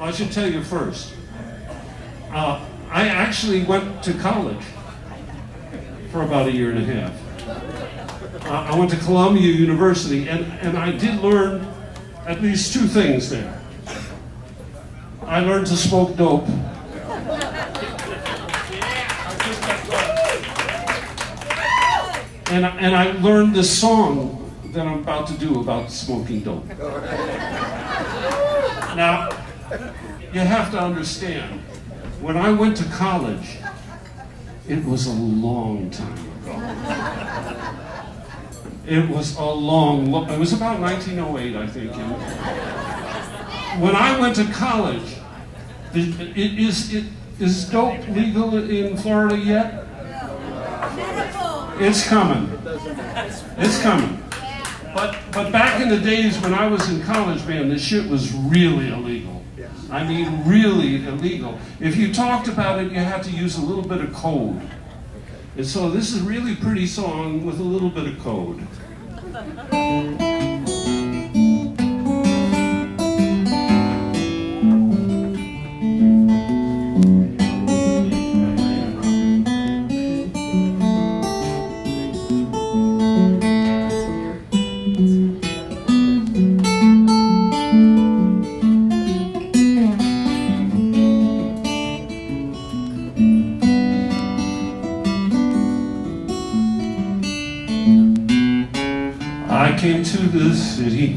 Well, I should tell you first. Uh, I actually went to college for about a year and a half. Uh, I went to Columbia University, and, and I did learn at least two things there. I learned to smoke dope. And, and I learned this song that I'm about to do about smoking dope. Now, you have to understand, when I went to college, it was a long time ago. It was a long, lo- it was about 1908, I think. and when I went to college, i- i- is, it, is dope legal in Florida yet? It's coming. It's coming. But but back in the days when I was in college, man, this shit was really illegal. I mean, really illegal. If you talked about it, you had to use a little bit of code. And so this is a really pretty song with a little bit of code. Came to the city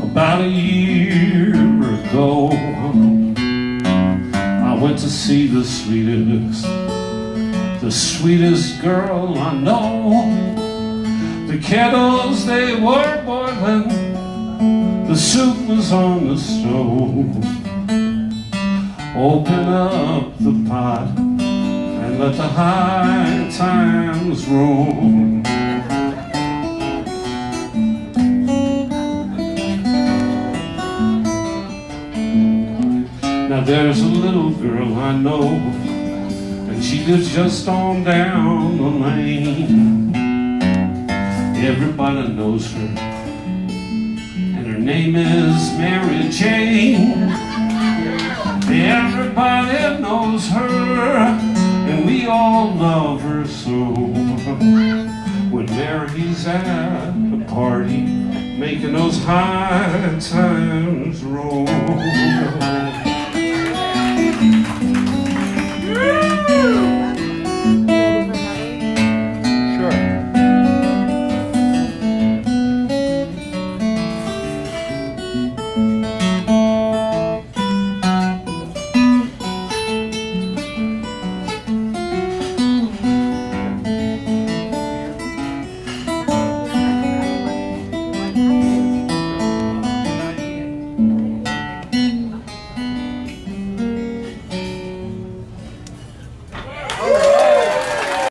about a year ago. I went to see the sweetest, the sweetest girl I know. The kettles, they were boiling, the soup was on the stove. Open up the pot and let the high times roll. There's a little girl I know, and she lives just on down the lane. Everybody knows her, and her name is Mary Jane. Everybody knows her, and we all love her so. When Mary's at the party, making those high times.